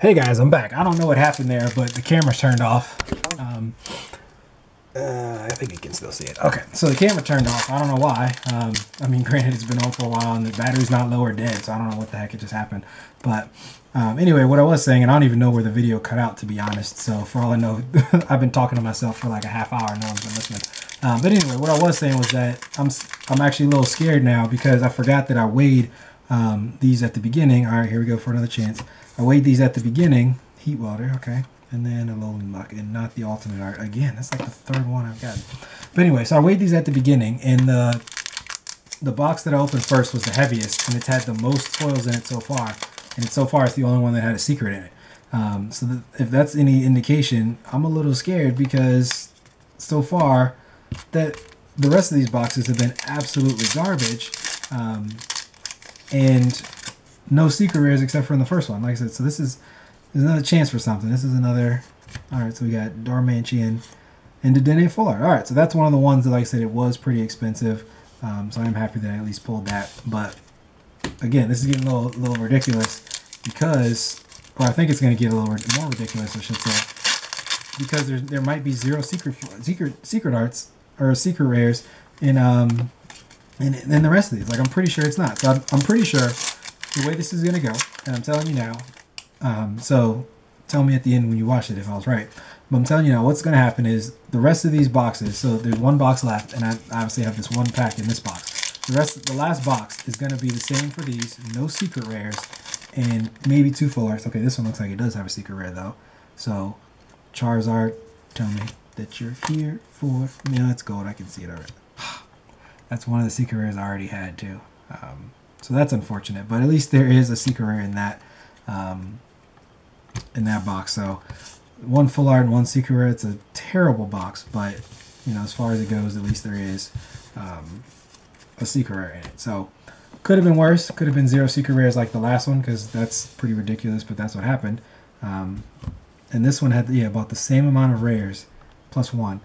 Hey guys, I'm back. I don't know what happened there, but the camera turned off. Um, uh, I think you can still see it. Okay, so the camera turned off. I don't know why. Um, I mean, granted, it's been on for a while and the battery's not low or dead, so I don't know what the heck it just happened. But um, anyway, what I was saying, and I don't even know where the video cut out, to be honest. So for all I know, I've been talking to myself for like a half hour. No one's been listening. Um, but anyway, what I was saying was that I'm I'm actually a little scared now because I forgot that I weighed um, these at the beginning. All right, here we go for another chance. I weighed these at the beginning, heat welder, okay, and then Alolan Muk, and not the alternate art. Again, that's like the third one I've got. But anyway, so I weighed these at the beginning, and the the box that I opened first was the heaviest, and it's had the most foils in it so far, and so far it's the only one that had a secret in it. Um, so that if that's any indication, I'm a little scared because so far that the rest of these boxes have been absolutely garbage. Um, and no secret rares except for in the first one. Like I said, so this is there's another chance for something. This is another. All right, so we got Darmanitan and and Dedenne Full Art. All right, so that's one of the ones that, like I said, it was pretty expensive. Um, so I'm happy that I at least pulled that. But again, this is getting a little, a little ridiculous because, or I think it's going to get a little more ridiculous, I should say, because there there might be zero secret secret secret arts or secret rares in um in, then the rest of these. Like I'm pretty sure it's not. So I'm, I'm pretty sure the way this is gonna go, and I'm telling you now. Um, so tell me at the end when you watch it if I was right. But I'm telling you now, what's gonna happen is the rest of these boxes. So there's one box left, and I obviously have this one pack in this box. The rest, the last box is gonna be the same for these. No secret rares, and maybe two full arts. Okay, this one looks like it does have a secret rare though. So Charizard, tell me that you're here for me. Gold. I can see it already. That's one of the secret rares I already had too. Um, so that's unfortunate, but at least there is a secret rare in that um, in that box. So one full art and one secret rare. It's a terrible box, but you know, as far as it goes, at least there is um, a secret rare in it. So could have been worse. Could have been zero secret rares like the last one because that's pretty ridiculous. But that's what happened. Um, and this one had yeah about the same amount of rares plus one,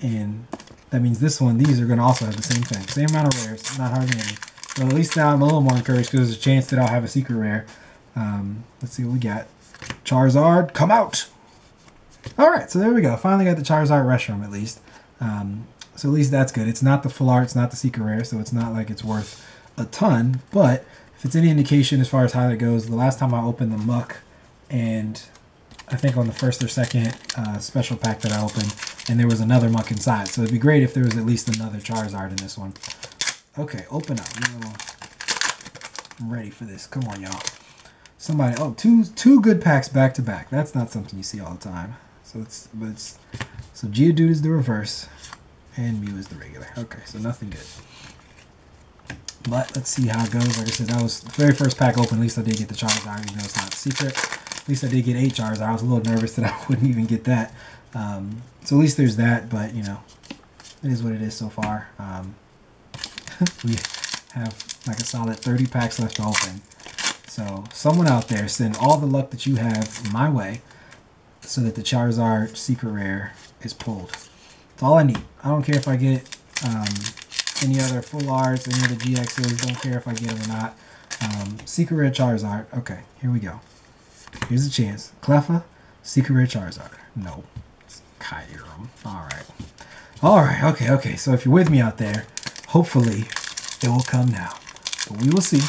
and that means this one these are going to also have the same thing, same amount of rares, not hardly any. But at least now I'm a little more encouraged because there's a chance that I'll have a secret rare. Um, let's see what we got. Charizard, come out! Alright, so there we go. Finally got the Charizard Reshiram at least. Um, so at least that's good. It's not the full art, it's not the secret rare, so it's not like it's worth a ton. But if it's any indication as far as how that goes, the last time I opened the Muk, and I think on the first or second uh, special pack that I opened, and there was another Muk inside. So it'd be great if there was at least another Charizard in this one. Okay, open up. I'm ready for this. Come on, y'all. Somebody. Oh, two two good packs back to back. That's not something you see all the time. So it's but it's so Geodude is the reverse, and Mew is the regular. Okay, so nothing good. But let's see how it goes. Like I said, that was the very first pack open. At least I did get the Charizard, even though it's not secret. At least I did get eight Charizard. I was a little nervous that I wouldn't even get that. Um, so at least there's that. But you know, it is what it is so far. Um, we have like a solid 30 packs left to open. So someone out there send all the luck that you have my way so that the Charizard secret rare is pulled. That's all I need. I don't care if I get um, any other full arts, any other GXs. Don't care if I get them or not. Um, secret rare Charizard. Okay, here we go. Here's a chance. Cleffa, secret rare Charizard. No. It's Kyurem. Alright. Alright, okay, okay. So if you're with me out there, hopefully it will come now. But we will see.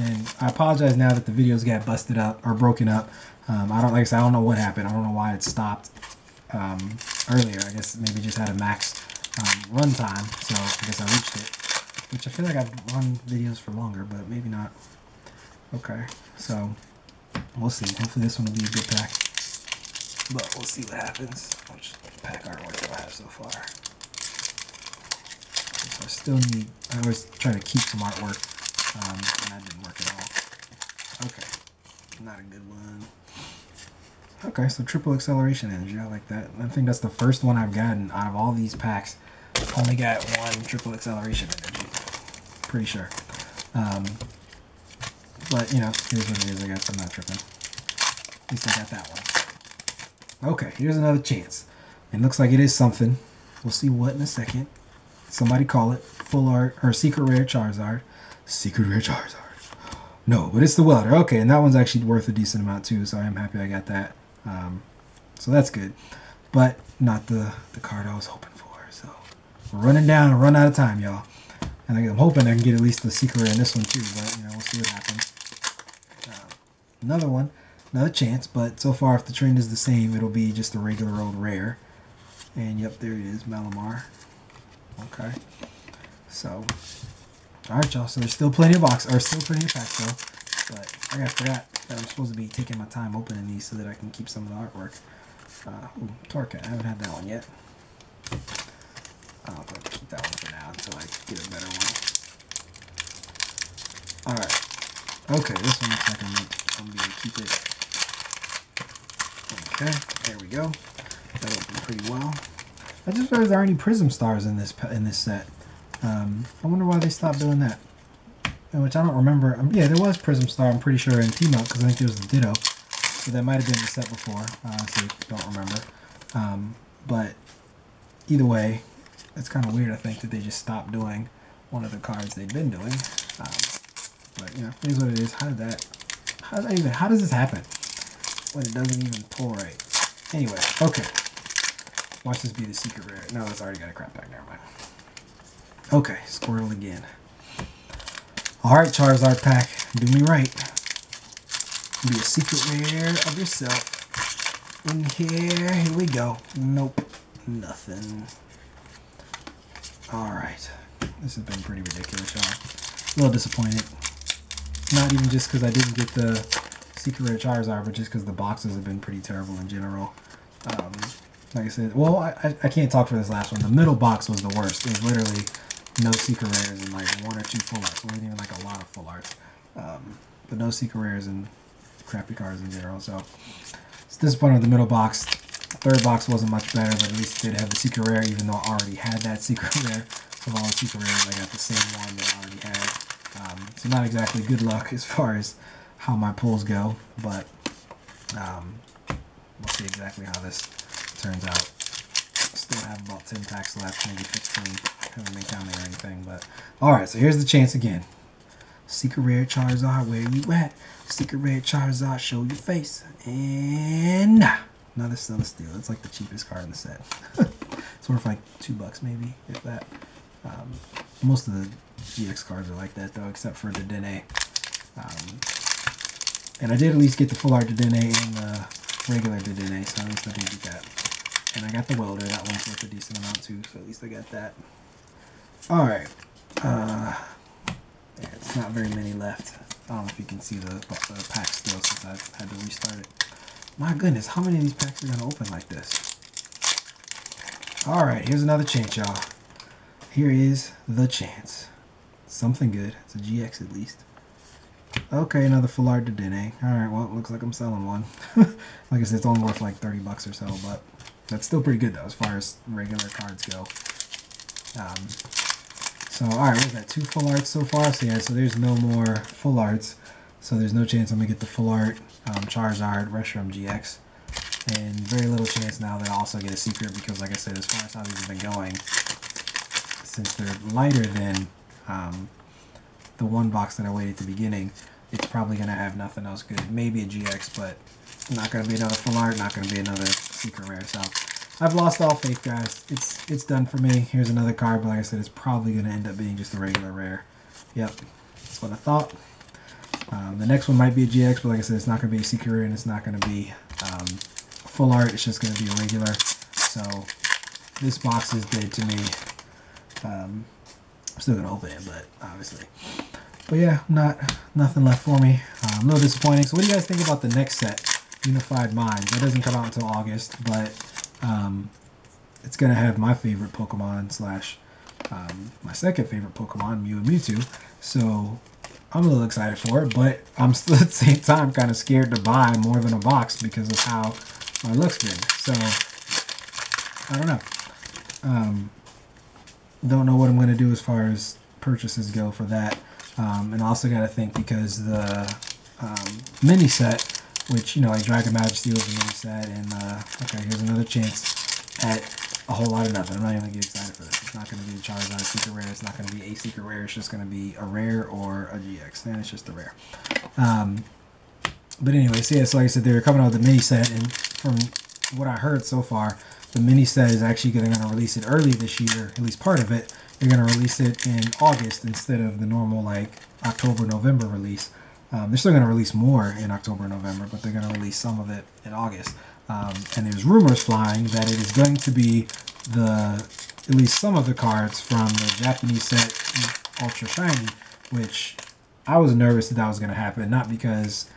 And I apologize now that the videos got busted up or broken up. Um, I don't like I said, I don't know what happened. I don't know why it stopped um, earlier. I guess maybe just had a max um, run time, so I guess I reached it. Which I feel like I've run videos for longer, but maybe not. Okay, so we'll see. Hopefully this one will be a good pack. But we'll see what happens. Which pack artwork do I have so far? So I still need, I always try to keep some artwork, um, and that didn't work at all. Okay, not a good one. Okay, so triple acceleration energy, I like that. I think that's the first one I've gotten out of all these packs. Only got one triple acceleration energy, pretty sure. Um, but, you know, here's what it is, I guess I'm not tripping. At least I got that one. Okay, here's another chance. It looks like it is something. We'll see what in a second. Somebody call it full art or secret rare Charizard. Secret rare Charizard. No, but it's the welder. Okay, and that one's actually worth a decent amount too, so I am happy I got that. Um, so that's good. But not the, the card I was hoping for. So we're running down, run out of time, y'all. And I'm hoping I can get at least the secret in this one too, but you know, we'll see what happens. Another one, another chance, but so far if the trend is the same, it'll be just a regular old rare. And yep, there it is, Malamar. Okay. So, alright y'all, so there's still plenty of box, or still plenty of packs though. But I forgot that I'm supposed to be taking my time opening these so that I can keep some of the artwork. Uh, ooh, I haven't had that one yet. I'll keep that one for now until I get a better one. Alright. Okay, this one looks like I'm, I'm going to keep it. Okay, there we go. That opened pretty well. I just realized there aren't any prism stars in this in this set. Um, I wonder why they stopped doing that. Which I don't remember. Um, yeah, there was prism star. I'm pretty sure in team up because I think there was the ditto. So that might have been the set before. Honestly, don't remember. Um, but either way, it's kind of weird. I think that they just stopped doing one of the cards they'd been doing. Um, but you know, here's what it is. How did that? How does that even? How does this happen when it doesn't even pull right? Anyway, okay. Watch this be the secret rare. No, it's already got a crap pack. Never mind. Okay, Squirtle again. Alright, Charizard pack. Do me right. Be a secret rare of yourself. In here, here we go. Nope. Nothing. Alright. This has been pretty ridiculous, y'all. A little disappointed. Not even just because I didn't get the secret rare Charizard, but just because the boxes have been pretty terrible in general. Um, like I said, well, I, I can't talk for this last one. The middle box was the worst. It was literally no secret rares and like one or two full arts. It wasn't even like a lot of full arts. Um, but no secret rares and crappy cards in general. So it's disappointing with the middle box. third box wasn't much better, but at least it did have the secret rare, even though I already had that secret rare. Of all the secret rares, I got the same one that I already had. Um, so not exactly good luck as far as how my pulls go, but um, we'll see exactly how this turns out. Still have about 10 packs left, maybe 15. Haven't been counting or anything, but... Alright, so here's the chance again. Secret Rare Charizard, where you at? Secret Rare Charizard, show your face. And... Nah. No, this is still a steal. It's like the cheapest card in the set. it's worth like two bucks maybe, if that. Um, most of the GX cards are like that though, except for the Dene. Um, and I did at least get the full art Dedenne and the regular Dedenne, so at least I did get that. And I got the welder, that one's worth a decent amount too, so at least I got that. Alright. Uh, yeah, it's not very many left. I don't know if you can see the, the pack still since I had to restart it. My goodness, how many of these packs are going to open like this? Alright, here's another chance, y'all. Here is the chance. Something good. It's a GX at least. Okay, another full art Dedenne. Alright, well, it looks like I'm selling one. like I said, it's only worth like 30 bucks or so, but that's still pretty good though as far as regular cards go. Um, so alright, is that? Two full arts so far? So yeah, so there's no more full arts. So there's no chance I'm gonna get the full art um, Charizard Reshiram GX. And very little chance now that I also get a secret because like I said, as far as how these have been going, since they're lighter than um, the one box that I weighed at the beginning, it's probably gonna have nothing else good. Maybe a GX, but not gonna be another full art, not gonna be another secret rare. So I've lost all faith, guys. It's it's done for me. Here's another card, but like I said, it's probably going to end up being just a regular rare. Yep, that's what I thought. Um, the next one might be a GX, but like I said, it's not going to be a secret rare, and it's not going to be um, full art. It's just going to be a regular. So this box is dead to me. Um, I'm still to open it, but obviously. But yeah, not nothing left for me. Um, a little disappointing. So what do you guys think about the next set, Unified Minds? That doesn't come out until August, but um, it's to have my favorite Pokemon slash um, my second favorite Pokemon, Mew and Mewtwo. So I'm a little excited for it, but I'm still at the same time kind of scared to buy more than a box because of how my look's been. So I don't know. Um, don't know what I'm going to do as far as purchases go for that. Um, and also got to think because the um, mini set which, you know, like Dragon Majesty was a mini set, and, uh, okay, here's another chance. at a whole lot of nothing. I'm not even gonna get excited for this. It's not gonna be a Charizard secret rare. It's not gonna be a secret rare. It's just gonna be a rare or a GX. And it's just a rare. Um, but anyway, yeah, so like I said, they're coming out with the mini set, and from what I heard so far, the mini set is actually going to release it early this year, at least part of it. They're going to release it in August instead of the normal like October November release. Um, they're still going to release more in October November, but they're going to release some of it in August. Um, and there's rumors flying that it is going to be the at least some of the cards from the Japanese set Ultra Shiny, which I was nervous that that was going to happen, not because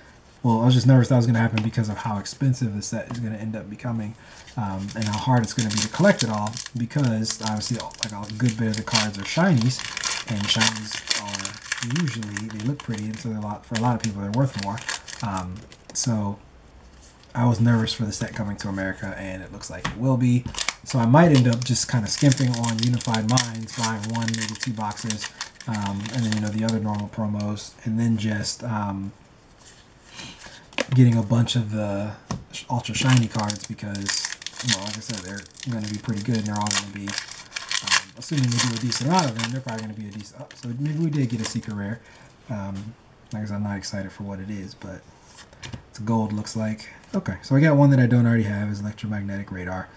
well, I was just nervous that was going to happen because of how expensive the set is going to end up becoming um, and how hard it's going to be to collect it all because obviously like a good bit of the cards are shinies and shinies are usually they look pretty and so a lot for a lot of people they're worth more. Um, so I was nervous for the set coming to America and it looks like it will be. So I might end up just kind of skimping on Unified Minds buying one maybe two boxes um, and then you know the other normal promos and then just um, getting a bunch of the ultra shiny cards because, well, like I said, they're going to be pretty good and they're all going to be, um, assuming we do a decent amount of them, they're probably going to be a decent. Oh, so maybe we did get a secret rare. Um, I said, I'm not excited for what it is, but it's gold looks like. Okay, so I got one that I don't already have is electromagnetic radar.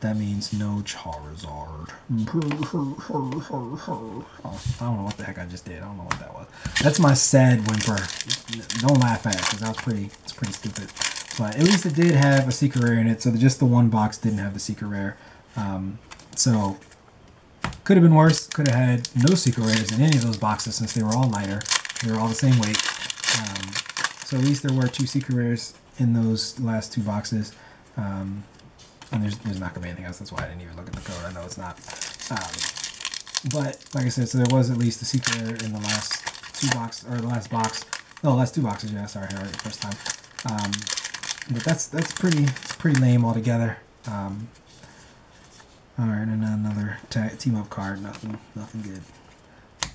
That means no Charizard. Oh, I don't know what the heck I just did. I don't know what that was. That's my sad whimper. Don't laugh at it because that was pretty. It's pretty stupid. But at least it did have a secret rare in it. So just the one box didn't have the secret rare. Um, so could have been worse. Could have had no secret rares in any of those boxes since they were all lighter. They were all the same weight. Um, so at least there were two secret rares in those last two boxes. Um, and there's, there's not to be anything else. That's why I didn't even look at the code. I know it's not. Um, but like I said, so there was at least a secret in the last two boxes, or the last box. No, last two boxes. Yeah, sorry, right, the first time. Um, but that's that's pretty it's pretty lame altogether. Um, all right, and another team up card. Nothing nothing good.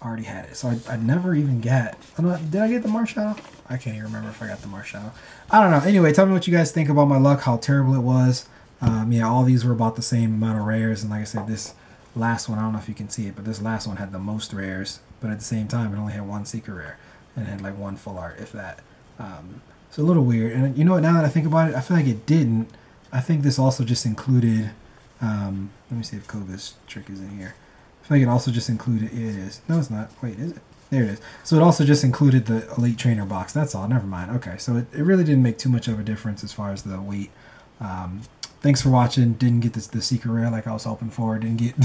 Already had it, so I, I never even get. Did I get the Marshadow? I can't even remember if I got the Marshadow. I don't know. Anyway, tell me what you guys think about my luck. How terrible it was. Um, yeah, all these were about the same amount of rares, and like I said, this last one, I don't know if you can see it, but this last one had the most rares, but at the same time, it only had one secret rare, and had like one full art, if that. Um, so a little weird, and you know what, now that I think about it, I feel like it didn't. I think this also just included, um, let me see if Koga's trick is in here. I feel like it also just included, it is. No, it's not. Wait, is it? There it is. So it also just included the Elite Trainer box. That's all. Never mind. Okay, so it, it really didn't make too much of a difference as far as the weight. Um, thanks for watching. Didn't get this, the secret rare like I was hoping for. Didn't get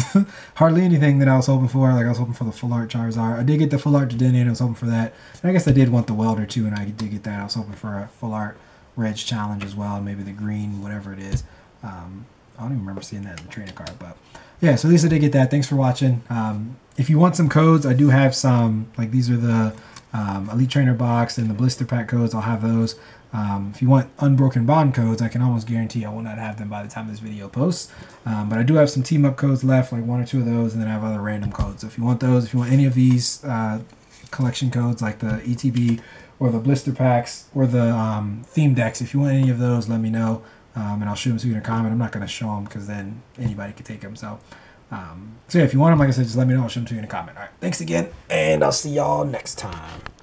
hardly anything that I was hoping for. Like I was hoping for the full art Charizard. I did get the full art Dedenne. I was hoping for that. And I guess I did want the welder too, and I did get that. I was hoping for a full art Red's Challenge as well, maybe the green, whatever it is. Um, I don't even remember seeing that in the trainer card, but yeah. So at least I did get that. Thanks for watching. Um, if you want some codes, I do have some. Like these are the um, Elite Trainer box and the blister pack codes. I'll have those. Um, if you want unbroken bond codes, I can almost guarantee I will not have them by the time this video posts. Um, but I do have some team up codes left, like one or two of those, and then I have other random codes. So if you want those, if you want any of these uh, collection codes, like the ETB or the blister packs or the um, theme decks, if you want any of those, let me know, um, and I'll shoot them to you in a comment. I'm not going to show them because then anybody could take them. So, um, so yeah, if you want them, like I said, just let me know. I'll show them to you in a comment. All right, thanks again, and I'll see y'all next time.